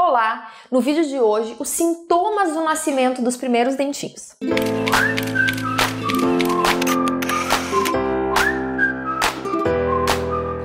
Olá! No vídeo de hoje, os sintomas do nascimento dos primeiros dentinhos.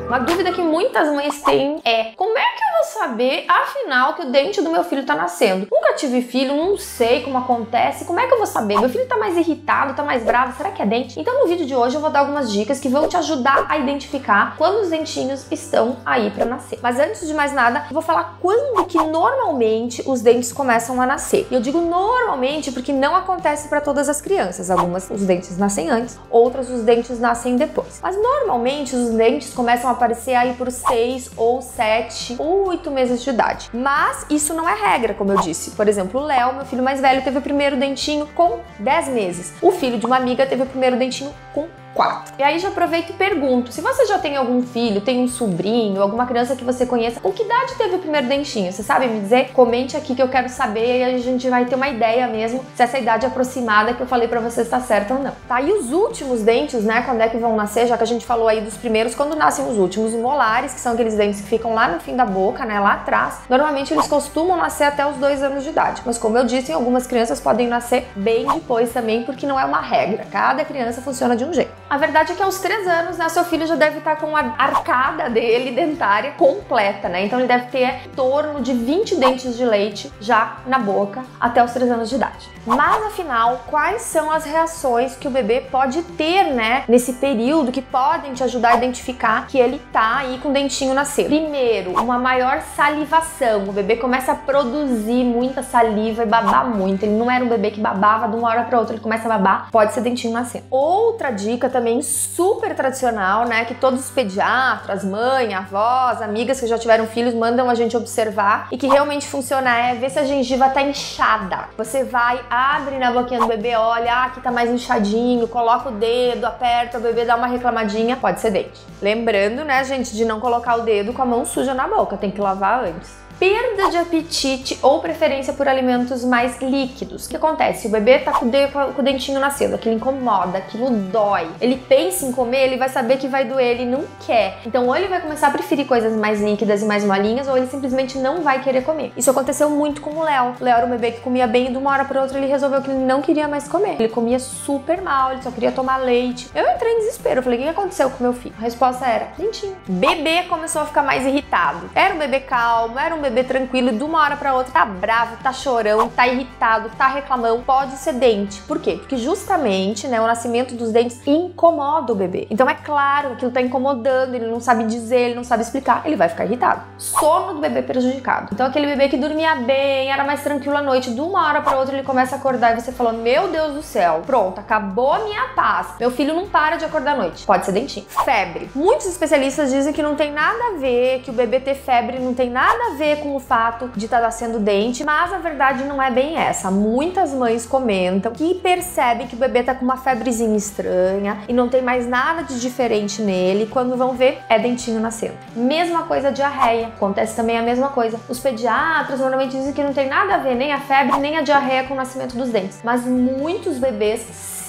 Uma dúvida que muitas mães têm é: como é que saber, afinal, que o dente do meu filho tá nascendo? Nunca tive filho, não sei como acontece, como é que eu vou saber? Meu filho tá mais irritado, tá mais bravo, será que é dente? Então, no vídeo de hoje, eu vou dar algumas dicas que vão te ajudar a identificar quando os dentinhos estão aí para nascer. Mas antes de mais nada, eu vou falar quando que normalmente os dentes começam a nascer. E eu digo normalmente porque não acontece para todas as crianças. Algumas os dentes nascem antes, outras os dentes nascem depois. Mas normalmente os dentes começam a aparecer aí por 6 ou 7 ou 8 meses de idade. Mas isso não é regra, como eu disse. Por exemplo, o Léo, meu filho mais velho, teve o primeiro dentinho com 10 meses. O filho de uma amiga teve o primeiro dentinho com 4. E aí já aproveito e pergunto: se você já tem algum filho, tem um sobrinho, alguma criança que você conheça, com que idade teve o primeiro dentinho? Você sabe me dizer? Comente aqui que eu quero saber e a gente vai ter uma ideia mesmo se essa idade aproximada que eu falei para você está certa ou não. Tá? E os últimos dentes, né? Quando é que vão nascer? Já que a gente falou aí dos primeiros, quando nascem os últimos molares, que são aqueles dentes que ficam lá no fim da boca, né? Lá atrás. Normalmente eles costumam nascer até os dois anos de idade. Mas como eu disse, algumas crianças podem nascer bem depois também, porque não é uma regra. Cada criança funciona de um jeito. A verdade é que aos 3 anos, né, seu filho já deve estar com a arcada dele dentária completa, né? Então ele deve ter em torno de 20 dentes de leite já na boca até os 3 anos de idade. Mas afinal, quais são as reações que o bebê pode ter, né, nesse período que podem te ajudar a identificar que ele tá aí com o dentinho nascendo? Primeiro, uma maior salivação. O bebê começa a produzir muita saliva e babar muito. Ele não era um bebê que babava de uma hora para outra, ele começa a babar, pode ser dentinho nascendo. Outra dica também super tradicional, né? Que todos os pediatras, mãe, avós, amigas que já tiveram filhos mandam a gente observar e que realmente funciona é ver se a gengiva tá inchada. Você vai, abre na boquinha do bebê, olha, ah, aqui tá mais inchadinho, coloca o dedo, aperta, o bebê dá uma reclamadinha, pode ser dente. Lembrando, né, gente, de não colocar o dedo com a mão suja na boca, tem que lavar antes perda de apetite ou preferência por alimentos mais líquidos. O que acontece? O bebê tá com o, dentinho nascendo, aquilo incomoda, aquilo dói. Ele pensa em comer, ele vai saber que vai doer, ele não quer. Então, ou ele vai começar a preferir coisas mais líquidas e mais molinhas, ou ele simplesmente não vai querer comer. Isso aconteceu muito com o Léo. O Léo era um bebê que comia bem e de uma hora para outra ele resolveu que ele não queria mais comer. Ele comia super mal, ele só queria tomar leite. Eu entrei em desespero, falei: o que aconteceu com meu filho? A resposta era: dentinho. Bebê começou a ficar mais irritado. Era um bebê calmo, era um bebê tranquilo e de uma hora para outra tá bravo, tá chorão, tá irritado, tá reclamando, pode ser dente. Por quê? Porque justamente, né, o nascimento dos dentes incomoda o bebê. Então é claro que aquilo tá incomodando, ele não sabe dizer, ele não sabe explicar, ele vai ficar irritado. Sono do bebê prejudicado. Então aquele bebê que dormia bem, era mais tranquilo à noite, de uma hora para outra ele começa a acordar e você falando: "Meu Deus do céu, pronto, acabou a minha paz. Meu filho não para de acordar à noite". Pode ser dentinho. Febre. Muitos especialistas dizem que não tem nada a ver, que o bebê ter febre não tem nada a ver com o fato de estar tá nascendo dente, mas a verdade não é bem essa. Muitas mães comentam que percebem que o bebê tá com uma febrezinha estranha e não tem mais nada de diferente nele. Quando vão ver, é dentinho nascendo. Mesma coisa diarreia, acontece também a mesma coisa. Os pediatras normalmente dizem que não tem nada a ver nem a febre nem a diarreia com o nascimento dos dentes, mas muitos bebês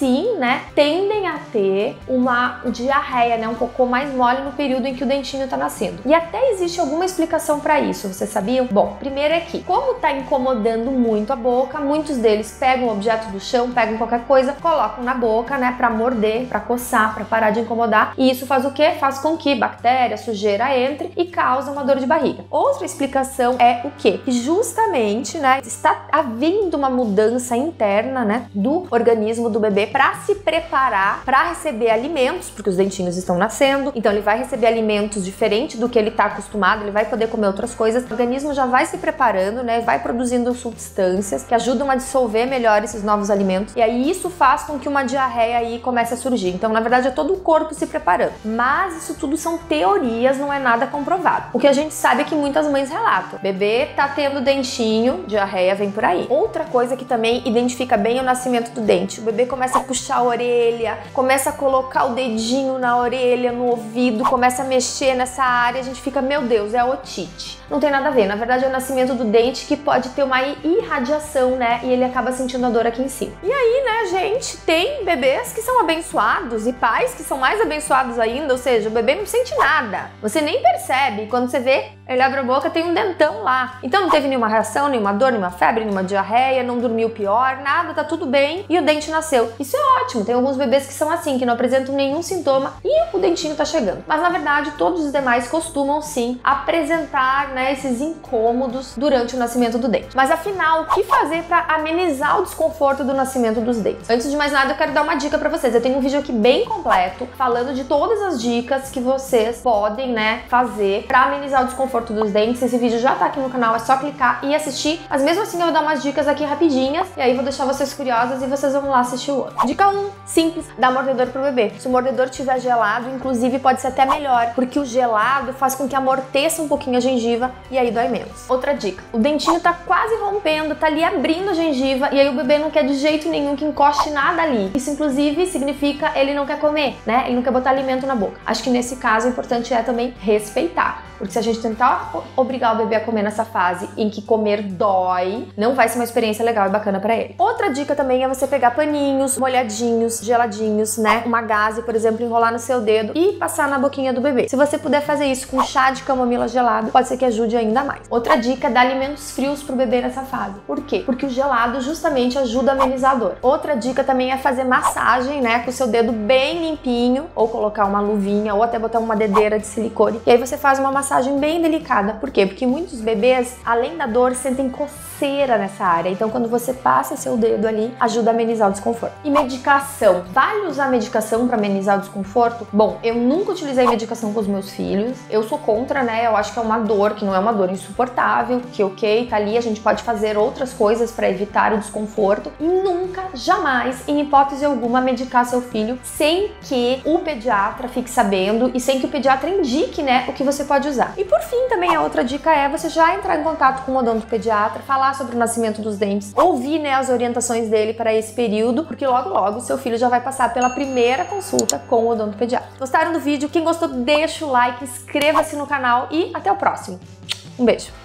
sim, né, tendem a ter uma diarreia, né, um cocô mais mole no período em que o dentinho tá nascendo. E até existe alguma explicação para isso, você sabia? Bom, primeiro é que, como tá incomodando muito a boca, muitos deles pegam o objeto do chão, pegam qualquer coisa, colocam na boca, né, para morder, para coçar, para parar de incomodar. E isso faz o quê? Faz com que bactéria, sujeira entre e causa uma dor de barriga. Outra explicação é o quê? Que justamente, né, está havendo uma mudança interna, né, do organismo do bebê para se preparar para receber alimentos, porque os dentinhos estão nascendo, então ele vai receber alimentos diferentes do que ele está acostumado, ele vai poder comer outras coisas. O organismo já vai se preparando, né? Vai produzindo substâncias que ajudam a dissolver melhor esses novos alimentos. E aí isso faz com que uma diarreia aí comece a surgir. Então, na verdade, é todo o corpo se preparando. Mas isso tudo são teorias, não é nada comprovado. O que a gente sabe é que muitas mães relatam: bebê tá tendo dentinho, diarreia vem por aí. Outra coisa que também identifica bem o nascimento do dente. O bebê começa a puxar a orelha, começa a colocar o dedinho na orelha, no ouvido, começa a mexer nessa área, a gente fica, meu Deus, é otite. Não tem nada a ver, na verdade é o nascimento do dente que pode ter uma irradiação, né? E ele acaba sentindo a dor aqui em cima. E aí, né, gente, tem bebês que são abençoados e pais que são mais abençoados ainda, ou seja, o bebê não sente nada. Você nem percebe, quando você vê, Ele abre a boca, tem um dentão lá. Então não teve nenhuma reação, nenhuma dor, nenhuma febre, nenhuma diarreia, não dormiu pior, nada, tá tudo bem e o dente nasceu. Isso é ótimo. Tem alguns bebês que são assim, que não apresentam nenhum sintoma e o dentinho tá chegando. Mas na verdade, todos os demais costumam sim apresentar, né, esses incômodos durante o nascimento do dente. Mas afinal, o que fazer para amenizar o desconforto do nascimento dos dentes? Antes de mais nada, eu quero dar uma dica para vocês. Eu tenho um vídeo aqui bem completo falando de todas as dicas que vocês podem, né, fazer para amenizar o desconforto conforto dos dentes. Esse vídeo já tá aqui no canal, é só clicar e assistir. Mas mesmo assim eu vou dar umas dicas aqui rapidinhas e aí vou deixar vocês curiosas e vocês vão lá assistir o outro. Dica 1, simples, dá mordedor pro bebê. Se o mordedor tiver gelado, inclusive pode ser até melhor, porque o gelado faz com que amorteça um pouquinho a gengiva e aí dói menos. Outra dica, o dentinho tá quase rompendo, tá ali abrindo a gengiva e aí o bebê não quer de jeito nenhum que encoste nada ali. Isso inclusive significa ele não quer comer, né? Ele não quer botar alimento na boca. Acho que nesse caso o importante é também respeitar. Porque se a gente tentar obrigar o bebê a comer nessa fase em que comer dói, não vai ser uma experiência legal e bacana para ele. Outra dica também é você pegar paninhos molhadinhos, geladinhos, né? Uma gaze, por exemplo, enrolar no seu dedo e passar na boquinha do bebê. Se você puder fazer isso com chá de camomila gelado, pode ser que ajude ainda mais. Outra dica é dar alimentos frios pro bebê nessa fase. Por quê? Porque o gelado justamente ajuda a amenizar a dor. Outra dica também é fazer massagem, né, com o seu dedo bem limpinho, ou colocar uma luvinha, ou até botar uma dedeira de silicone. E aí você faz uma massagem bem delicada. Por quê? Porque muitos bebês, além da dor, sentem coceira nessa área. Então, quando você passa seu dedo ali, ajuda a amenizar o desconforto. E medicação. Vale usar medicação para amenizar o desconforto? Bom, eu nunca utilizei medicação com os meus filhos. Eu sou contra, né? Eu acho que é uma dor, que não é uma dor insuportável, que ok, tá ali, a gente pode fazer outras coisas para evitar o desconforto. E nunca, jamais, em hipótese alguma, medicar seu filho sem que o pediatra fique sabendo e sem que o pediatra indique, né, o que você pode usar. E por fim, também a outra dica é você já entrar em contato com o odontopediatra, falar sobre o nascimento dos dentes, ouvir, né, as orientações dele para esse período, porque logo logo seu filho já vai passar pela primeira consulta com o odontopediatra. Gostaram do vídeo? Quem gostou, deixa o like, inscreva-se no canal e até o próximo. Um beijo!